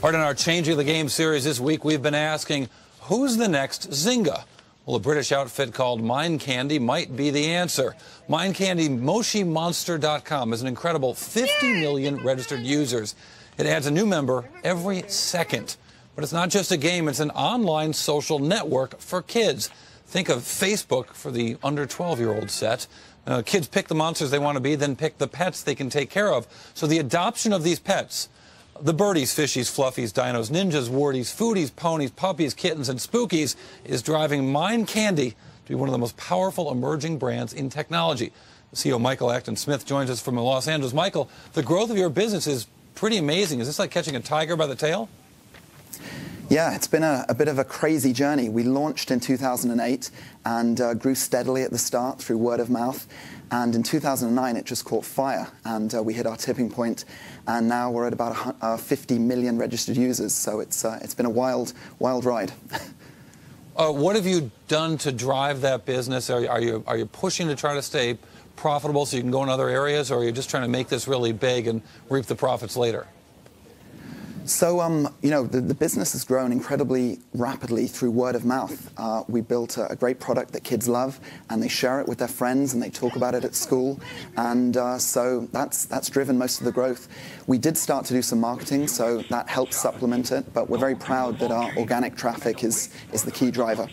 Part in our Changing the Game series this week, we've been asking, who's the next Zynga? Well, a British outfit called Mind Candy might be the answer. Mind Candy MoshiMonster.com has an incredible 50 million registered users. It adds a new member every second. But it's not just a game, it's an online social network for kids. Think of Facebook for the under 12 year old set. Uh, kids pick the monsters they want to be, then pick the pets they can take care of. So the adoption of these pets the birdies, fishies, fluffies, dinos, ninjas, warties, foodies, ponies, puppies, kittens, and spookies is driving Mind Candy to be one of the most powerful emerging brands in technology. CEO Michael Acton Smith joins us from Los Angeles. Michael, the growth of your business is pretty amazing. Is this like catching a tiger by the tail? Yeah, it's been a, a, bit of a crazy journey. We launched in 2008 and uh, grew steadily at the start through word of mouth. And in 2009, it just caught fire, and uh, we hit our tipping. And now we're at about uh, 50 million registered users. So it's uh, it's been a wild, wild ride. Uh, what have you done to drive that business? Are, are you are you pushing to try to stay profitable so you can go in other areas, or are you just trying to make this really big and reap the profits later? So, um, you know, the, the, business has grown incredibly rapidly through word of mouth. Uh, we built a, a, great product that kids love, and they share it with their friends, and they talk about it at school, and uh, so that's that's driven most of the growth. We did start to do some marketing, so that helps supplement it. But we're very proud that our organic traffic is is the key driver,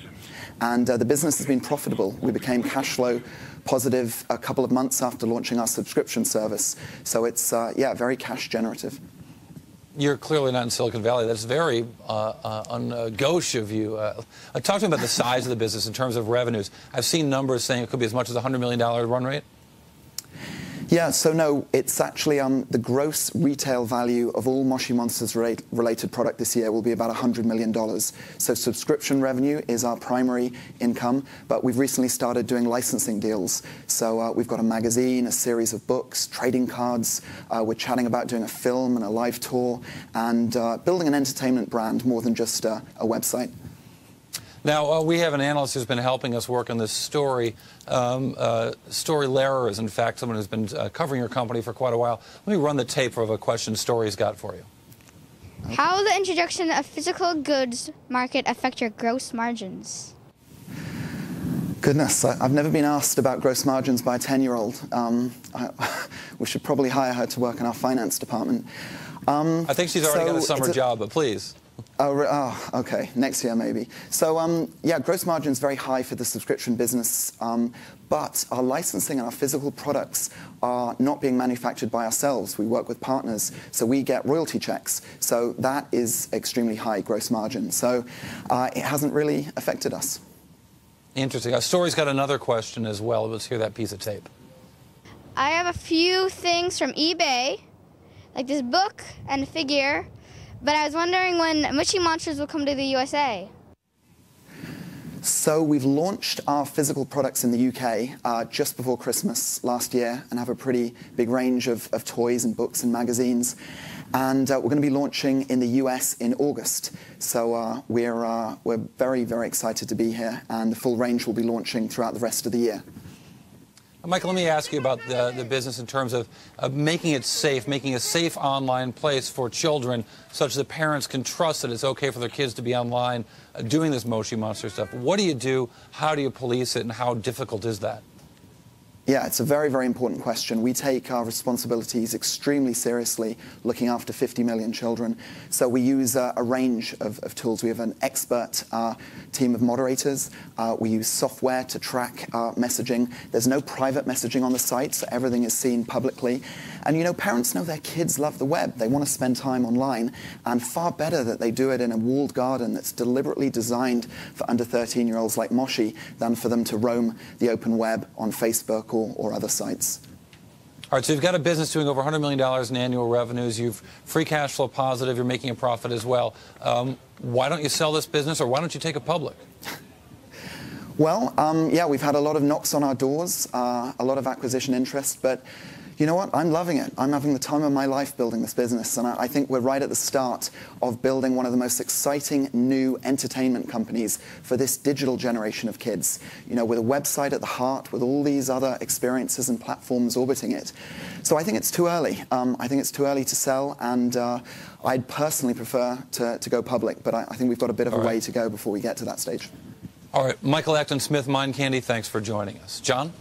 and uh, the business has been profitable. We became cash flow positive a couple of months after launching our subscription service, so it's uh, yeah very cash generative you're clearly not in Silicon Valley. That's very uh, uh, un, uh, gauche of you. Uh, talk to me about the size of the business in terms of revenues. I've seen numbers saying it could be as much as a $100 million run rate. Yeah, so no, it's actually um, the gross retail value of all Moshi Monsters related product this year will be about $100 million. So subscription revenue is our primary income, but we've recently started doing licensing deals. So uh, we've got a magazine, a series of books, trading cards. Uh, we're chatting about doing a film and a live tour and uh, building an entertainment brand more than just a website. Now, uh, we have an analyst who's been helping us work on this story. Um, uh, Story Lehrer is, in fact, someone who's been uh, covering your company for quite a while. Let me run the tape of a question Story's got for you. How will the introduction of physical goods market affect your gross margins? Goodness, I, have never been asked about gross margins by a 10 year old. Um, we should probably hire her to work in our finance department. Um, I think she's already so got a summer a, job, but please. Oh, oh, okay. Next year, maybe. So, um, yeah, gross margin is very high for the subscription business, um, but our licensing and our physical products are not being manufactured by ourselves. We work with partners, so we get royalty checks. So that is extremely high gross margin. So uh, it hasn't really affected us. Interesting. Our story's got another question as well. Let's hear that piece of tape. I have a few things from eBay, like this book and a figure but I was wondering when Moshi Monsters will come to the USA. So we've launched our physical products in the UK uh, just before Christmas last year and have a pretty big range of, of toys and books and magazines. And uh, we're going to be launching in the US in August. So uh, we're, uh, we're very, very excited to be here and the full range will be launching throughout the rest of the year. Michael, let me ask you about the, the business in terms of, of making it safe, making a safe online place for children such that parents can trust that it's okay for their kids to be online uh, doing this Moshi Monster stuff. What do you do? How do you police it? And how difficult is that? Yeah, it's a very, very important question. We take our responsibilities extremely seriously, looking after 50 million children. So we use uh, a range of, of, tools. We have an expert uh, team of moderators. Uh, we use software to track our messaging. There's no private messaging on the site, so everything is seen publicly. And you know, parents know their kids love the web. They want to spend time online, and far better that they do it in a walled garden that's deliberately designed for under 13-year-olds like Moshi than for them to roam the open web on Facebook or, or other sites. All right, so you've got a business doing over $100 million in annual revenues. You've free cash flow positive. You're making a profit as well. Um, why don't you sell this business, or why don't you take it public? Well, um, yeah, we've had a lot of knocks on our doors, uh, a lot of acquisition interest, but You know what? I'm loving it. I'm having the time of my life building this business, and I, I, think we're right at the start of building one of the most exciting new entertainment companies for this digital generation of kids. You know, with a website at the heart, with all these other experiences and platforms orbiting it. So I think it's too early. Um, I think it's too early to sell, and uh, I'd personally prefer to, to go public, but I, I, think we've got a bit of all a right. way to go before we get to that stage. All right, Michael Acton Smith, Mind Candy, thanks for joining us. John?